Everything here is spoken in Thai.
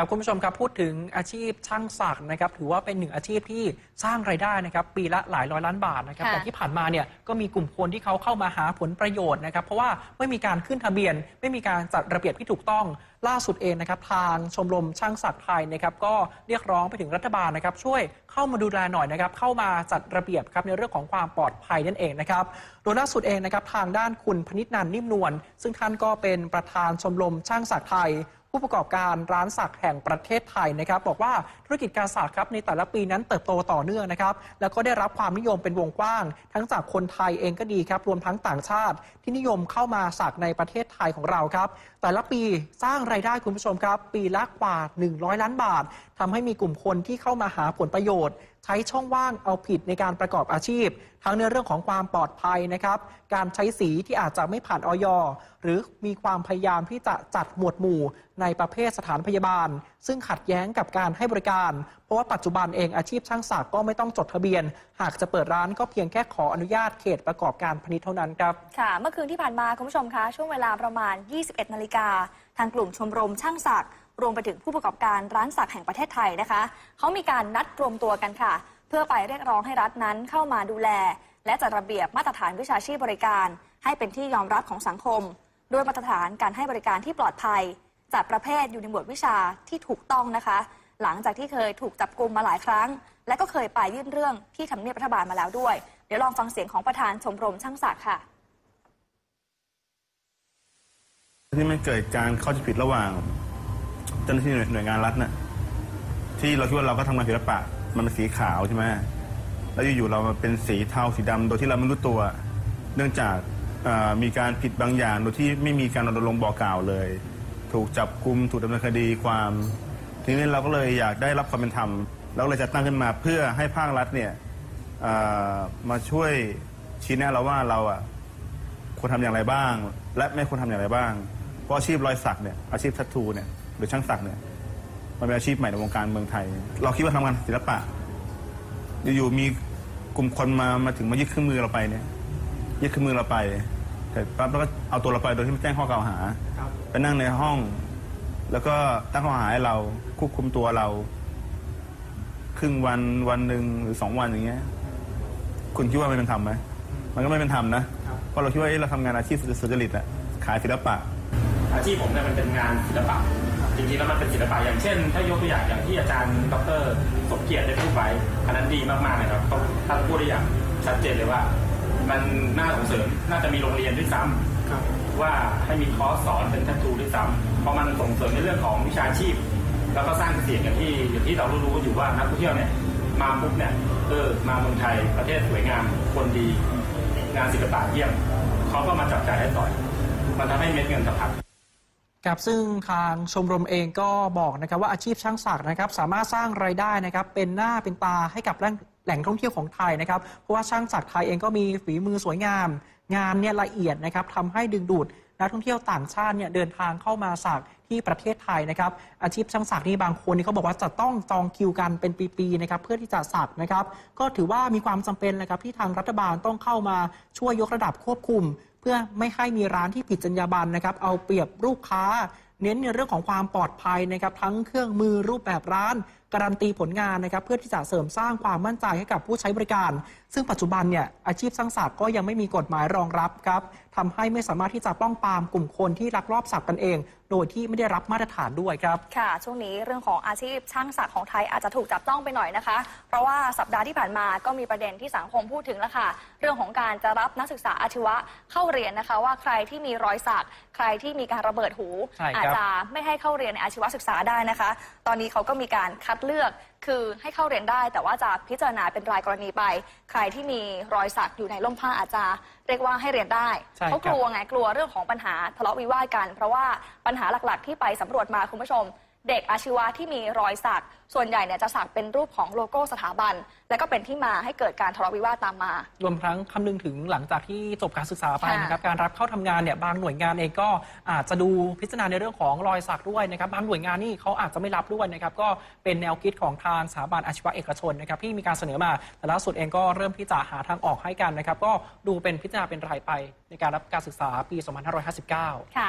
ครับคุณผู้ชมครับพูดถึงอาชีพช่างศักดิ์นะครับถือว่าเป็นหนึ่งอาชีพที่สร้างไรายได้นะครับปีละหลายร้อยล้านบาทนะครับค่ะแต่ที่ผ่านมาเนี่ยก็มีกลุ่มคนที่เขาเข้ามาหาผลประโยชน์นะครับ เพราะว่าไม่มีการขึ้นทะเบียน ไม่มีการจัดระเบียบที่ถูกต้องล่าสุดเองนะครับทางชมรมช่างศักดิ์ไทยนะครับก็เรียกร้องไปถึงรัฐบาลนะครับช่วยเข้ามาดูแลหน่อยนะครับเข้ามาจัดระเบียบครับในเรื่องของความปลอดภัยนั่นเองนะครับโดยล่าสุดเองนะครับทางด้านคุณพนิษนันท์นิ่มนวลซึ่งท่านก็เป็นประธานชมรมช่างศักดิ์ไทย ผู้ประกอบการร้านสักแห่งประเทศไทยนะครับบอกว่าธุรกิจการสักครับในแต่ละปีนั้นเติบโตต่อเนื่องนะครับแล้วก็ได้รับความนิยมเป็นวงกว้าง ทั้งจากคนไทยเองก็ดีครับรวมทั้งต่างชาติ ที่นิยมเข้ามาสักในประเทศไทยของเราครับ แต่ละปีสร้างไรายได้คุณผู้ชมครับ ปีละกว่า 100 ล้านบาททำให้มีกลุ่มคนที่เข้ามาหาผลประโยชน์ใช้ช่องว่างเอาผิดในการประกอบอาชีพ ทั้งในเรื่องของความปลอดภัยนะครับ การใช้สีที่อาจจะไม่ผ่านออยหรือมีความพยายามที่จะจัดหมวดหมู่ในประเภทสถานพยาบาล ซึ่งขัดแย้งกับการให้บริการ เพราะว่าปัจจุบันเองอาชีพช่างศักดิ์ก็ไม่ต้องจดทะเบียน หากจะเปิดร้านก็เพียงแค่ขออนุญาตเขตประกอบการพาณิชย์เท่านั้นครับค่ะ เมื่อคืนที่ผ่านมาคุณผู้ชมคะช่วงเวลาประมาณ 21นาฬิกาทางกลุ่มชมรมช่างศักดิ์ รวมไปถึงผู้ประกอบการร้านศักแห่งประเทศไทยนะคะ เขามีการนัดรวมตัวกันค่ะ เพื่อไปเรียกร้องให้รัฐนั้นเข้ามาดูแล และจัดระเบียบมาตรฐานวิชาชีพบริการ ให้เป็นที่ยอมรับของสังคม ด้วยมาตรฐานการให้บริการที่ปลอดภัยจัดประเภทอยู่ในหมวดวิชาที่ถูกต้องนะคะ หลังจากที่เคยถูกจับกลุ่มมาหลายครั้ง และก็เคยไปยื่นเรื่องที่ทำเนียบรัฐบาลมาแล้วด้วย เดี๋ยวลองฟังเสียงของประธานชมรมช่างศักดิ์ค่ะที่มันเกิดการเข้าใจผิดระหว่าง เจ้าหน้าที่หน่วยงานรัฐน่ะที่เราคิดว่าเราก็ทำงานศิลปะ มันเป็นสีขาวใช่ไหมแล้วอยู่ๆเรามาเป็นสีเทาสีดำโดยที่เราไม่รู้ตัว เนื่องจากเอ่อมีการผิดบางอย่างโดยที่ไม่มีการรณรงค์บอกกล่าวเลย ถูกจับกุมถูกดำเนินคดีความ ทีนี้เราก็เลยอยากได้รับความเป็นธรรมเราเลยจะตั้งขึ้นมาเพื่อให้ภาครัฐเนี่ยเอ่อมาช่วยชี้แนะเราว่าเราอะ ควรทำอย่างไรบ้าง และไม่ควรทำอย่างไรบ้าง เพราะอาชีพรอยสักเนี่ยอาชีพทัตทูเนี่ย หรือช่างสักเนี่ยมันเป็นอาชีพใหม่ในวงการเมืองไทย เราคิดว่าทำงานศิลปะ อยู่ๆมีกลุ่มคนมามาถึงมายึดเครื่องมือเราไปเนี่ยยึดเครื่องมือเราไปเสร็จปั๊บแล้วก็เอาตัวเราไปโดยที่ไม่แจ้งข้อกล่าวหาไปนั่งในห้อง แล้วก็ตั้งข้อหาให้เราควบคุมตัวเรา ครึ่งวันวันหนึ่งหรือสองวันอย่างเงี้ย คุณคิดว่ามันเป็นธรรมไหมมันก็ไม่เป็นธรรมนะเพราะเราคิดว่าเอ๊ะเราทำงานอาชีพสุจริตอะขายศิลปะ อาชีพผมเนี่ยมันเป็นงานศิลปะ จริงๆแล้วมันเป็นศิลปะอย่างเช่น ถ้ายกตัวอย่างอย่างที่อาจารย์ดรสมเกียรติได้พูดไปอันนั้นดีมากๆเลยครับเขาท่านพูดได้อย่างชัดเจนเลยว่า มันน่าส่งเสริมน่าจะมีโรงเรียนด้วยซ้ำว่าให้มีคอร์สสอนเป็นทัตทูด้วยซ้ำเพราะมันส่งเสริมในเรื่องของวิชาชีพ แล้วก็สร้างเสียงอย่างที่อย่างที่เรารู้ๆอยู่ว่านักท่องเที่ยวเนี่ยมาปุ๊บเนี่ยเออมาเมืองไทยประเทศสวยงามคนดี งานศิลปะเยี่ยมเขาก็มาจับจ่ายให้ต่อย มันทำให้เม็ดเงินสะพัด ครับซึ่งทางชมรมเองก็บอกนะครับว่าอาชีพช่างศักดิ์นะครับ สามารถสร้างรายได้นะครับ เป็นหน้าเป็นตาให้กับแหล่งแหล่งท่องเที่ยวของไทยนะครับ เพราะว่าช่างศักดิ์ไทยเองก็มีฝีมือสวยงาม งานเนี่ยละเอียดนะครับทำให้ดึงดูดนักท่องเที่ยวต่างชาติเนี่ยเดินทางเข้ามาสักที่ประเทศไทยนะครับ อาชีพช่างศักด์นี่บางคนนี่เขาบอกว่าจะต้องจองคิวกันเป็นปีๆนะครับเพื่อที่จะสักนะครับ ก็ถือว่ามีความจำเป็นนะครับที่ทางรัฐบาลต้องเข้ามาช่วยยกระดับควบคุม เพื่อไม่ให้มีร้านที่ผิดจรรยาบรรณนะครับ เอาเปรียบลูกค้า เน้นในเรื่องของความปลอดภัยนะครับทั้งเครื่องมือรูปแบบร้าน การันตีผลงานนะครับเพื่อที่จะเสริมสร้างความมั่นใจให้กับผู้ใช้บริการ ซึ่งปัจจุบันเนี่ยอาชีพสร้างศักดิ์ก็ยังไม่มีกฎหมายรองรับครับทำให้ไม่สามารถที่จะป้องปรามกลุ่มคนที่ลักลอบสักกันเอง โดยที่ไม่ได้รับมาตรฐานด้วยครับค่ะ ช่วงนี้เรื่องของอาชีพช่างศักดิ์ของไทยอาจจะถูกจับต้องไปหน่อยนะคะ เพราะว่าสัปดาห์ที่ผ่านมาก็มีประเด็นที่สังคมพูดถึงแล้วค่ะ เรื่องของการจะรับนักศึกษาอาชีวะเข้าเรียนนะคะ ว่าใครที่มีรอยสักใครที่มีการระเบิดหูใช่ครับอาจจะไม่ให้เข้าเรียนในอาชีวศึกษาได้นะคะ ตอนนี้เขาก็มีการคัดเลือกคือให้เข้าเรียนได้ แต่ว่าจะพิจารณาเป็นรายกรณีไป ใครที่มีรอยสักอยู่ในร่มผ้าอาจจะเรียกว่าให้เรียนได้ใช่ครับเขากลัวไงกลัวเรื่องของปัญหาทะเลาะวิวาทกัน เพราะว่าปัญหาหลักๆ ที่ไปสำรวจมาคุณผู้ชม เด็กอาชีวะที่มีรอยสัก ส่วนใหญ่เนี่ยจะสักเป็นรูปของโลโก้สถาบัน และก็เป็นที่มาให้เกิดการทะเลาะวิวาทตามมา รวมทั้งคำนึงถึงหลังจากที่จบการศึกษาไปค่ะนะครับการรับเข้าทำงานเนี่ยบางหน่วยงานเองก็อาจจะดูพิจารณาในเรื่องของรอยสักด้วยนะครับบางหน่วยงานนี่เขาอาจจะไม่รับด้วยนะครับก็เป็นแนวคิดของทางสถาบันอาชีวะเอกชนนะครับที่มีการเสนอมา แต่ล่าสุดเองก็เริ่มที่จะหาทางออกให้กันนะครับก็ดูเป็นพิจารณาเป็นรายไปในการรับการศึกษาปี 2559ค่ะ